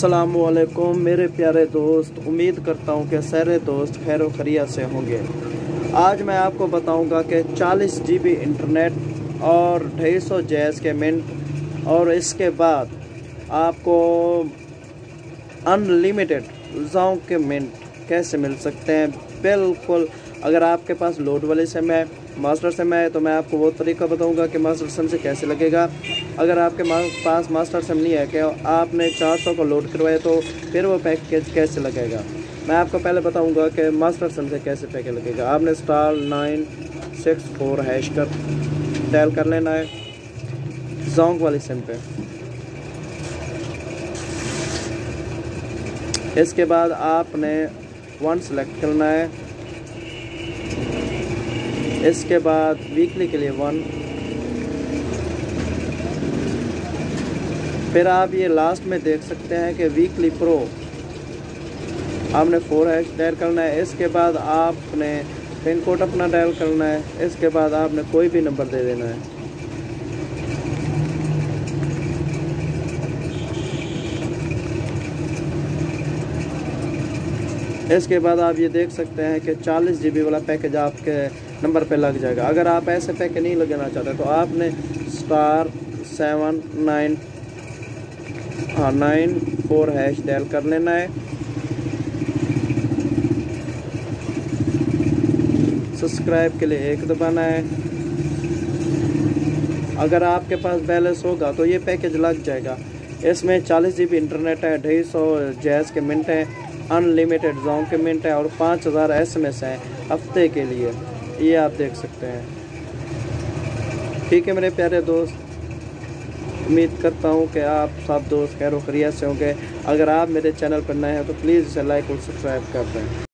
असलकुम मेरे प्यारे दोस्त, उम्मीद करता हूँ कि सारे दोस्त खैर खरिया से होंगे। आज मैं आपको बताऊँगा कि 40 जीबी इंटरनेट और ढाई सौ जैस के मिनट और इसके बाद आपको अनलिमिटेड जाओ के मिनट कैसे मिल सकते हैं? बिल्कुल अगर आपके पास लोड वाले सिम है मास्टर सिम है तो मैं आपको वो तरीका बताऊँगा कि मास्टर सिम से कैसे लगेगा। अगर आपके पास मास्टर सिम नहीं है कि आपने 400 को लोड करवाए तो फिर वो पैकेज कैसे लगेगा? मैं आपको पहले बताऊँगा कि मास्टर सिम से कैसे पैकेज लगेगा। आपने star nine six four hash कर डायल कर लेना है जोंग वाली सिम पे। इसके बाद आपने वन सेलेक्ट करना है। इसके बाद वीकली के लिए वन फिर आप ये लास्ट में देख सकते हैं कि वीकली प्रो आपने फोर हैश डायल करना है, इसके बाद आपने पिन कोड अपना डायल करना है, इसके बाद आपने कोई भी नंबर दे देना है। इसके बाद आप ये देख सकते हैं कि 40 जी वाला पैकेज आपके नंबर पे लग जाएगा। अगर आप ऐसे पैकेज नहीं लगाना चाहते तो आपने स्टार सेवन नाइन हाँ नाइन फोर हैश डायल कर लेना है। सब्सक्राइब के लिए एक दबाना है। अगर आपके पास बैलेंस होगा तो ये पैकेज लग जाएगा। इसमें 40 जी इंटरनेट है, ढाई सौ जैस के मिनट हैं। अनलिमिटेड डॉक्यूमेंट है और पाँच हज़ार एस एम एस हैं हफ़्ते के लिए। ये आप देख सकते हैं। ठीक है मेरे प्यारे दोस्त। उम्मीद करता हूँ कि आप सब दोस्त खैर खरिया से होंगे। अगर आप मेरे चैनल पर नए हैं तो प्लीज़ इसे लाइक और सब्सक्राइब कर दें।